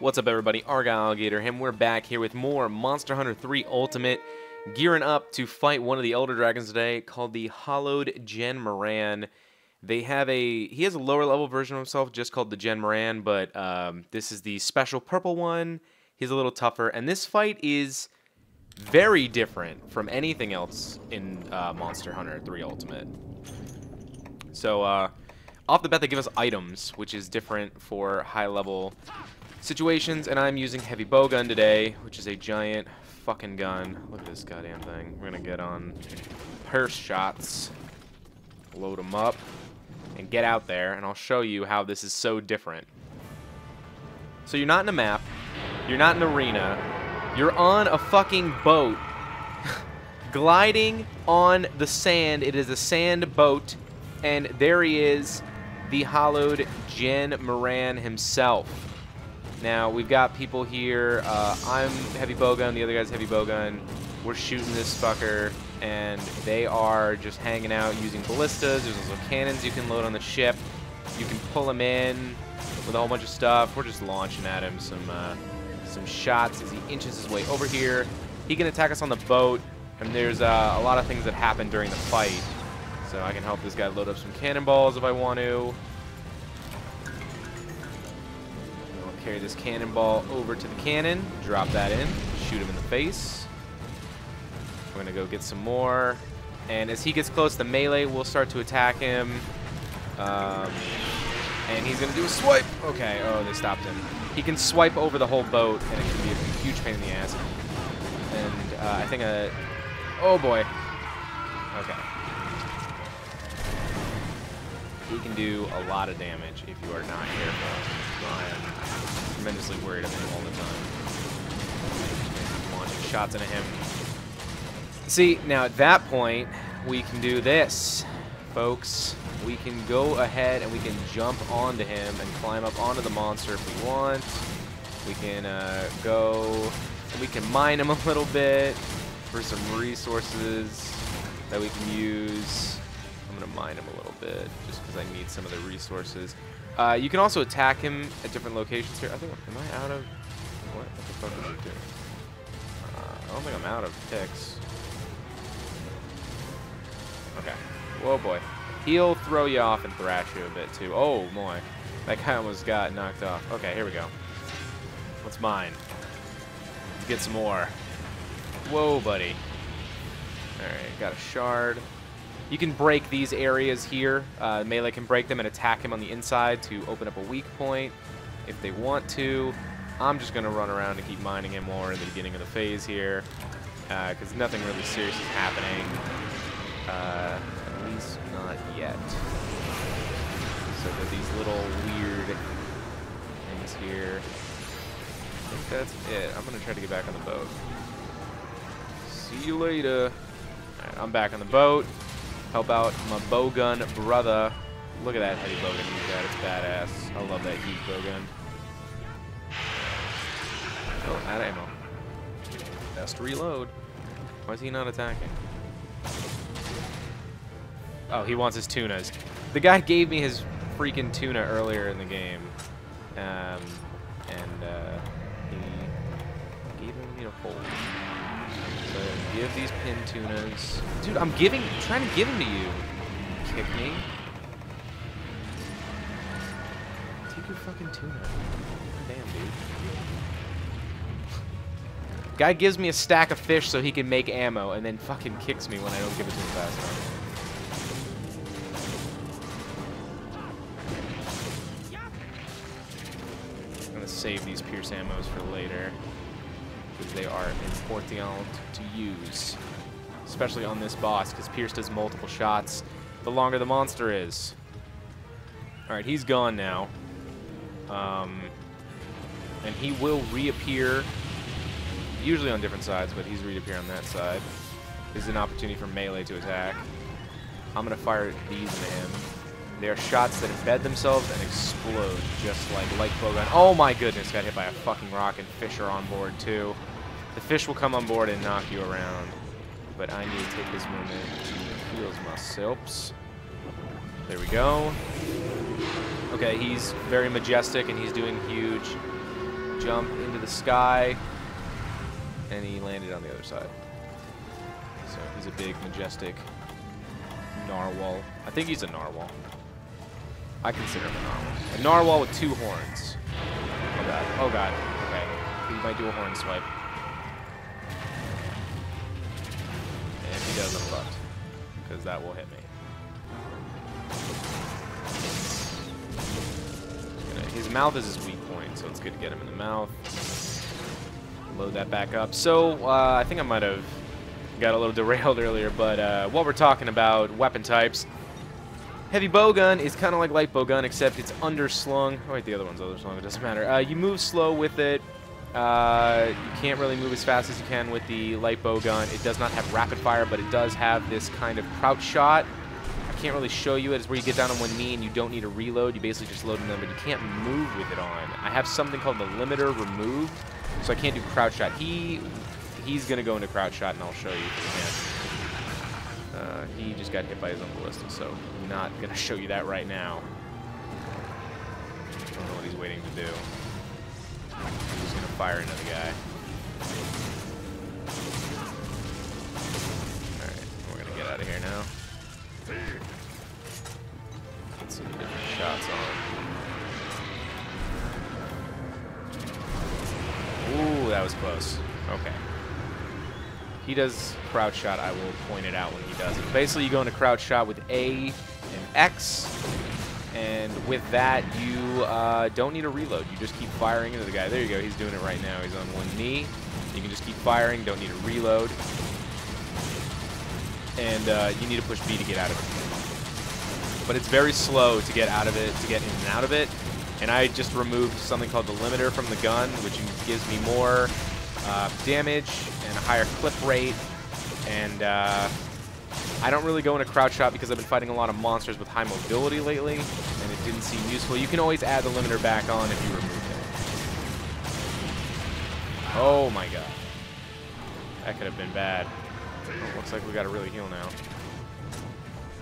What's up, everybody? Argyle Alligator him. We're back here with more Monster Hunter 3 Ultimate, gearing up to fight one of the Elder Dragons today, called the Hallowed Jhen Mohran. They have a he has a lower level version of himself, just called the Jhen Mohran, but um, this is the special purple one. He's a little tougher, and this fight is very different from anything else in uh, Monster Hunter 3 Ultimate. So, uh, off the bat, they give us items, which is different for high level situations, and I'm using heavy bowgun today, which is a giant fucking gun. Look at this goddamn thing. We're gonna get on pierce shots, load them up, and get out there, and I'll show you how this is so different. So you're not in a map, you're not in an arena, you're on a fucking boat, gliding on the sand. It is a sand boat, and there he is, the Hallowed Jhen Mohran himself. Now, we've got people here. Uh, I'm heavy bowgun, the other guy's heavy bowgun. We're shooting this fucker, and they are just hanging out using ballistas. There's also cannons you can load on the ship. You can pull them in with a whole bunch of stuff. We're just launching at him some uh, some shots as he inches his way over here. He can attack us on the boat, and there's uh, a lot of things that happen during the fight. So I can help this guy load up some cannonballs if I want to. Carry this cannonball over to the cannon, drop that in, shoot him in the face. We're going to go get some more. And as he gets close to melee, we'll start to attack him. Um, and he's going to do a swipe. Okay, oh, they stopped him. He can swipe over the whole boat, and it can be a huge pain in the ass. And uh, I think a... Oh, boy. Okay. He can do a lot of damage if you are not careful. I am tremendously worried of him all the time. Launching shots into him. See, now at that point, we can do this, folks. We can go ahead and we can jump onto him and climb up onto the monster if we want. We can uh, go, we can mine him a little bit for some resources that we can use going to mine him a little bit just because I need some of the resources. Uh, you can also attack him at different locations here. I think, am I out of, what, what the fuck is it doing? Uh, I don't think I'm out of ticks. Okay. Whoa, boy. He'll throw you off and thrash you a bit, too. Oh, boy. That guy almost got knocked off. Okay, here we go. What's mine? Let's get some more. Whoa, buddy. Alright, got a shard. You can break these areas here. Uh, melee can break them and attack him on the inside to open up a weak point if they want to. I'm just going to run around and keep mining him more in the beginning of the phase here because uh, nothing really serious is happening. Uh, at least not yet. So there these little weird things here. I think that's it. I'm going to try to get back on the boat. See you later. Right, I'm back on the boat. Help out my bowgun brother. Look at that heavy bowgun he's got. It's badass. I love that heat bowgun. Oh, out of ammo. Best reload. Why is he not attacking? Oh, he wants his tunas. The guy gave me his freaking tuna earlier in the game. Um, and uh, he gave me a hold give these pin tunas. Dude, I'm giving, trying to give them to you. Kick me. Take your fucking tuna. Damn, dude. Guy gives me a stack of fish so he can make ammo, and then fucking kicks me when I don't give it to him fast enough. Save these pierce ammos for later because they are important to use. Especially on this boss, because Pierce does multiple shots the longer the monster is. Alright, he's gone now. Um, and he will reappear, usually on different sides, but he's reappear on that side. This is an opportunity for melee to attack. I'm going to fire these into him. They are shots that embed themselves and explode, just like light bowgun. Oh my goodness, got hit by a fucking rock and fish are on board too. The fish will come on board and knock you around. But I need to take this moment to heal myself. There we go. Okay, he's very majestic and he's doing huge. jump into the sky, and he landed on the other side. So he's a big, majestic narwhal. I think he's a narwhal. I consider him a narwhal. A narwhal with two horns. Oh god. Oh god. Okay. He might do a horn swipe. And if he does, I'm fucked. Because that will hit me. His mouth is his weak point, so it's good to get him in the mouth. Load that back up. So, uh, I think I might have got a little derailed earlier, but uh, while we're talking about weapon types, heavy bowgun is kind of like light bowgun, except it's underslung. Oh, wait, the other one's underslung. It doesn't matter. Uh, you move slow with it. Uh, you can't really move as fast as you can with the light bowgun. It does not have rapid fire, but it does have this kind of crouch shot. I can't really show you it. It's where you get down on one knee and you don't need to reload. You basically just load them, but you can't move with it on. I have something called the limiter removed, so I can't do crouch shot. He he's going to go into crouch shot, and I'll show you. Uh, he just got hit by his own ballista, so I'm not going to show you that right now. I don't know what he's waiting to do. He's going to fire another guy. Alright, we're going to get out of here now. Get some different shots on. Ooh, that was close. Okay he does crouch shot, I will point it out when he does it. Basically, you go into crouch shot with A and X, and with that, you uh, don't need a reload. You just keep firing into the guy. There you go. He's doing it right now. He's on one knee. You can just keep firing. Don't need a reload. And uh, you need to push B to get out of it. But it's very slow to get out of it, to get in and out of it. And I just removed something called the limiter from the gun, which gives me more uh, damage and a higher clip rate. And uh, I don't really go into crouch shot because I've been fighting a lot of monsters with high mobility lately, and it didn't seem useful. You can always add the limiter back on if you remove it. Oh my god. That could have been bad. Oh, looks like we got to really heal now.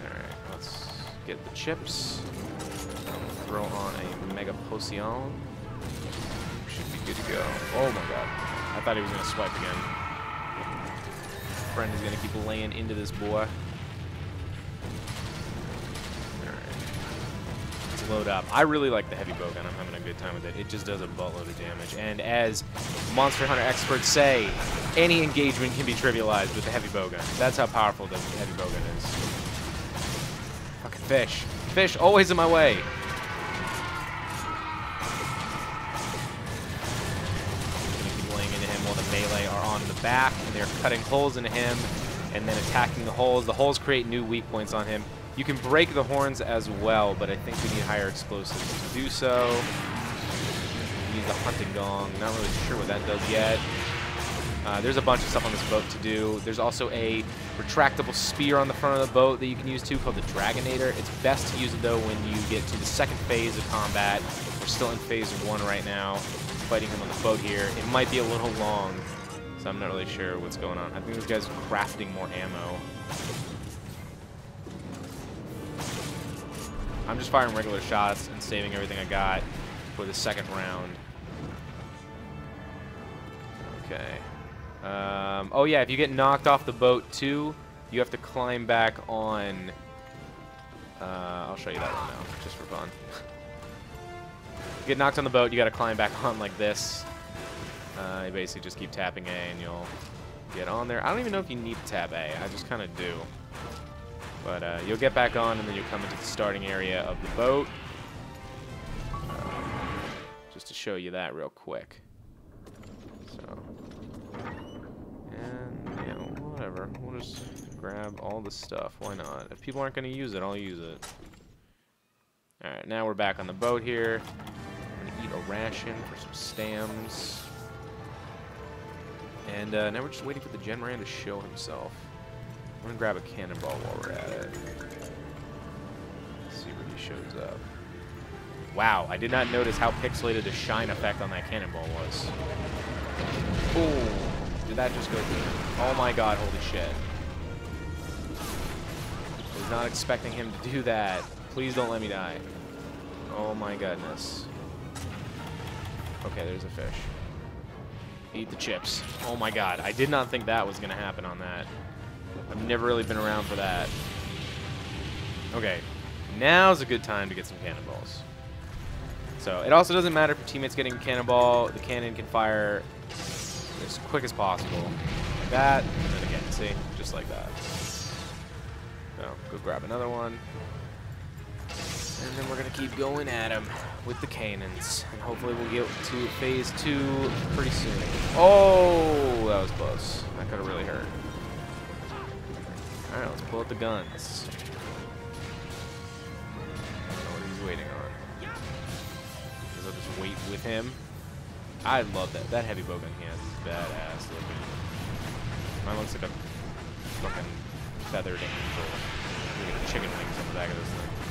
Alright, let's get the chips. Throw on a Mega Potion. Should be good to go. Oh my god. I thought he was going to swipe again. Friend is going to keep laying into this boy. Load up. I really like the heavy bowgun. I'm having a good time with it. It just does a buttload of damage. And as Monster Hunter experts say, any engagement can be trivialized with the heavy bowgun. That's how powerful the heavy bowgun is. Fucking fish. Fish always in my way. Keep laying into him while the melee are on the back, they're cutting holes into him and then attacking the holes. The holes create new weak points on him. You can break the horns as well, but I think we need higher explosives to do so. We need the hunting gong. Not really sure what that does yet. Uh, there's a bunch of stuff on this boat to do. There's also a retractable spear on the front of the boat that you can use too called the Dragonator. It's best to use it though when you get to the second phase of combat. We're still in phase one right now fighting him on the boat here. It might be a little long, so I'm not really sure what's going on. I think this guy's crafting more ammo. I'm just firing regular shots and saving everything I got for the second round. Okay. Um, oh yeah, if you get knocked off the boat too, you have to climb back on... Uh, I'll show you that one now, just for fun. get knocked on the boat, you got to climb back on like this. Uh, you basically just keep tapping A and you'll get on there. I don't even know if you need to tap A. I just kind of do. But uh, you'll get back on and then you'll come into the starting area of the boat. Uh, just to show you that real quick. So, and yeah, whatever. We'll just grab all the stuff. Why not? If people aren't going to use it, I'll use it. Alright, now we're back on the boat here I'm going to eat a ration for some stams. And uh, now we're just waiting for the Genran to show himself. I'm gonna grab a cannonball while we're at it. Let's see where he shows up. Wow, I did not notice how pixelated the shine effect on that cannonball was. Ooh, did that just go through? Oh my god, holy shit. I was not expecting him to do that. Please don't let me die. Oh my goodness. Okay, there's a fish. Eat the chips. Oh my god, I did not think that was going to happen on that. I've never really been around for that. Okay, now's a good time to get some cannonballs. So it also doesn't matter if your teammate's getting a cannonball. The cannon can fire as quick as possible. Like that, and then again, see? Just like that. So, go grab another one. And then we're going to keep going at him with the cannons. And hopefully we'll get to phase two pretty soon. Oh, that was close. That could have really hurt. Alright, let's pull out the guns. I don't know what he's waiting on. Because I'll just wait with him. I love that. That heavy bowgun he has is badass looking. Mine looks like a fucking feathered angel. At the chicken wings on the back of this thing.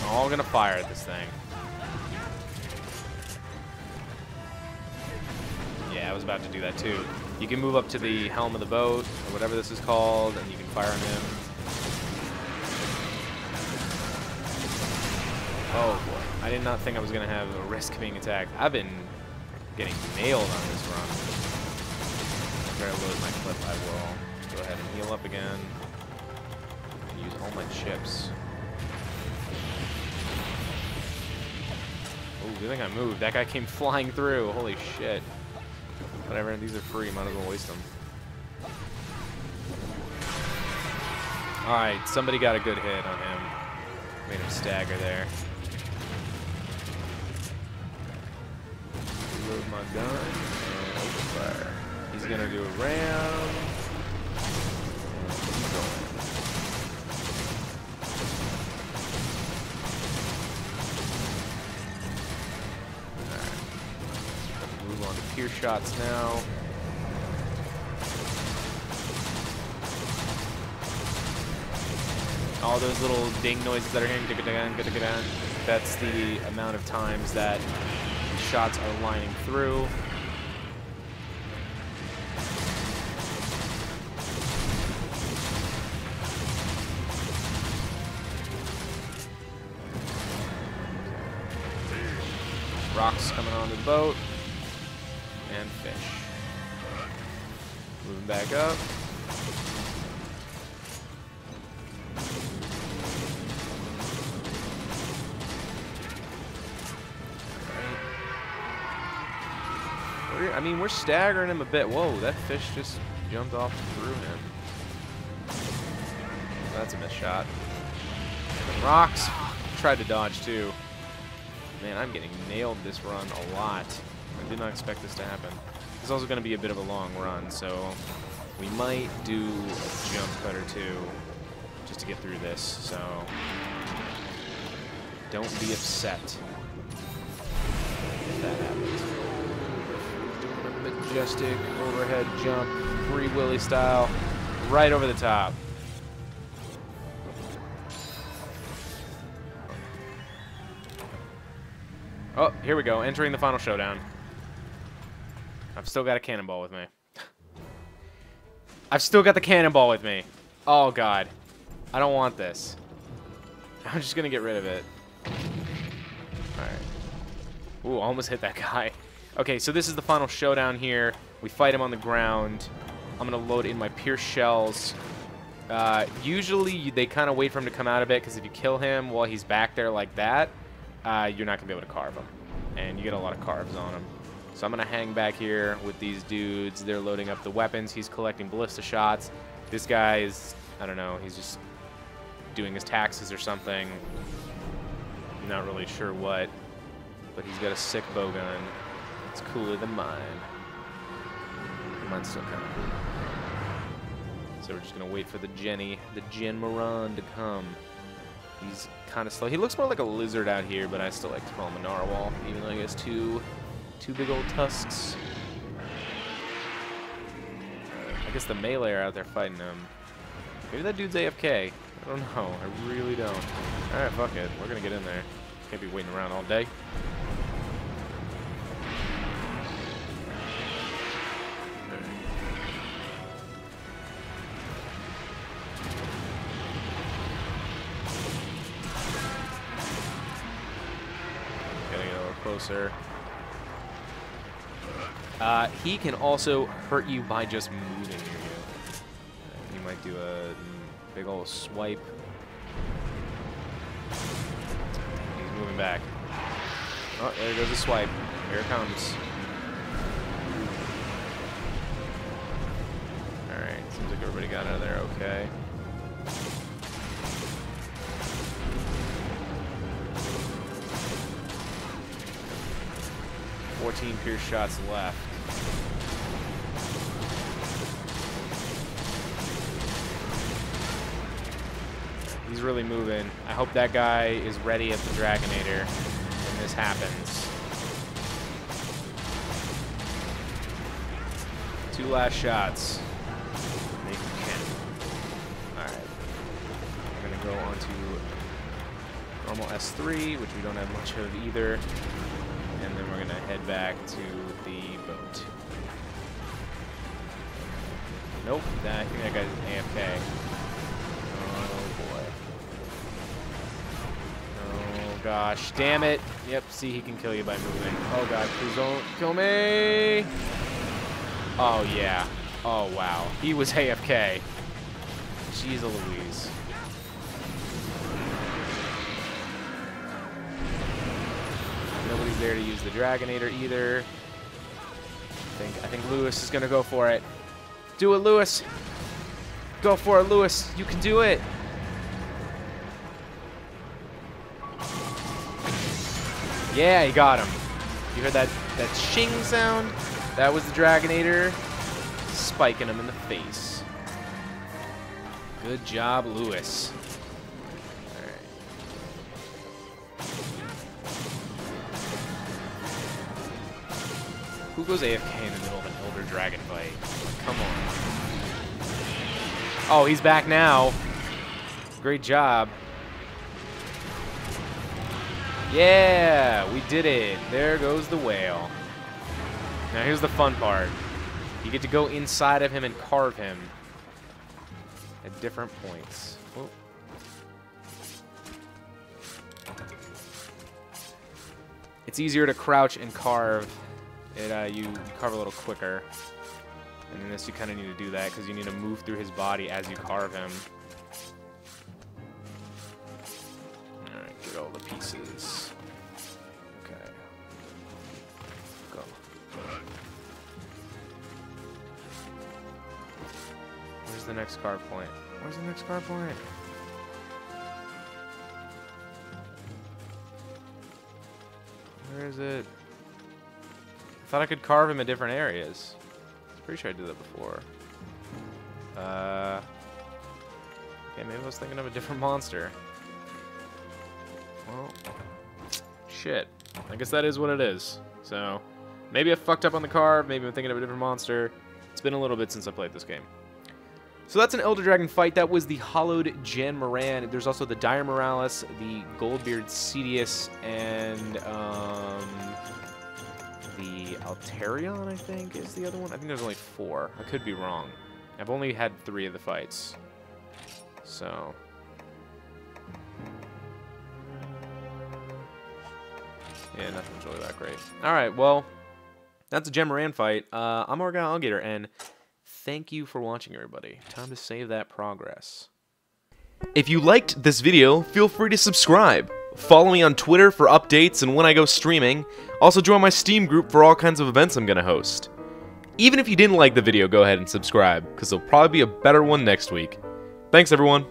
We're all gonna fire at this thing. Yeah, I was about to do that too. You can move up to the helm of the boat, or whatever this is called, and you can fire on him. Oh boy, I did not think I was gonna have a risk being attacked. I've been getting nailed on this run. To load my clip, I will. Go ahead and heal up again. And use all my chips. Oh, good thing I moved. That guy came flying through. Holy shit. Whatever, these are free. Might as well waste them. Alright, somebody got a good hit on him. Made him stagger there. Reload my gun gonna do a ram. Going. Move on to peer shots now. All those little ding noises that are hearing, that's the amount of times that shots are lining through. Boat. And fish. Moving back up. I mean, we're staggering him a bit. Whoa, that fish just jumped off through him. That's a missed shot. Rocks tried to dodge too. Man, I'm getting nailed this run a lot. I did not expect this to happen. It's also going to be a bit of a long run, so we might do a jump cut or two just to get through this. So don't be upset if that happens. Doing a majestic overhead jump, free willy style, right over the top. Oh, here we go. Entering the final showdown. I've still got a cannonball with me. I've still got the cannonball with me. Oh, God. I don't want this. I'm just going to get rid of it. Alright. Ooh, almost hit that guy. Okay, so this is the final showdown here. We fight him on the ground. I'm going to load in my Pierce shells. Uh, usually, they kind of wait for him to come out of it, because if you kill him while he's back there like that, uh, you're not going to be able to carve them. And you get a lot of carves on them. So I'm going to hang back here with these dudes. They're loading up the weapons. He's collecting ballista shots. This guy is, I don't know, he's just doing his taxes or something. Not really sure what. But he's got a sick bow gun. It's cooler than mine. Mine's still cool. So we're just going to wait for the Jenny, the Jhen Mohran to come. He's kind of slow. He looks more like a lizard out here, but I still like to call him a narwhal, even though he has two, two big old tusks. I guess the melee are out there fighting him. Maybe that dude's AFK. I don't know. I really don't. Alright, fuck it. We're gonna get in there. Can't be waiting around all day. Closer. Uh, he can also hurt you by just moving you. You might do a mm, big old swipe. He's moving back. Oh, there goes the swipe. Here it comes. Alright, seems like everybody got out of there okay. Fourteen pierce shots left. He's really moving. I hope that guy is ready at the Dragonator when this happens. Two last shots. You can. Alright. We're gonna go on to normal S3, which we don't have much of either. We're gonna head back to the boat. Nope, that, I think that guy's AFK. Oh boy. Oh gosh, damn it. Yep, see, he can kill you by moving. Oh god, please don't kill me. Oh yeah. Oh wow. He was AFK. Jeez Louise. Nobody's there to use the Dragonator either. I think I think Lewis is gonna go for it. Do it, Lewis. Go for it, Lewis. You can do it. Yeah, he got him. You heard that, that shing sound? That was the Dragonator spiking him in the face. Good job, Lewis. Goes AFK in the middle of an Elder Dragon fight? Come on. Oh, he's back now. Great job. Yeah, we did it. There goes the whale. Now here's the fun part. You get to go inside of him and carve him at different points. It's easier to crouch and carve. It uh, you, carve a little quicker. And in this you kind of need to do that because you need to move through his body as you carve him. Alright, get all the pieces. Okay. Go. Where's the next carve point? Where's the next carve point? Where is it? I thought I could carve him in different areas. I'm Pretty sure I did that before. Uh, okay, maybe I was thinking of a different monster. Well, shit. I guess that is what it is. So, maybe I fucked up on the carve, maybe I'm thinking of a different monster. It's been a little bit since I played this game. So that's an Elder Dragon fight. That was the Hallowed Jhen Mohran. There's also the Dire Miralis, the Goldbeard Ceadeus, and um, the Alatreon, I think, is the other one. I think there's only four. I could be wrong. I've only had three of the fights. So... Yeah, nothing's really that great. Alright, well, that's a Jhen Mohran fight. Uh, I'm Argyle Alligator, and thank you for watching, everybody. Time to save that progress. If you liked this video, feel free to subscribe. Follow me on Twitter for updates and when I go streaming. Also join my Steam group for all kinds of events I'm going to host. Even if you didn't like the video, go ahead and subscribe, because there'll probably be a better one next week. Thanks, everyone.